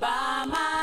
by my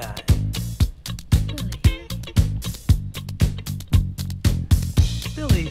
sky. Billy. Billy.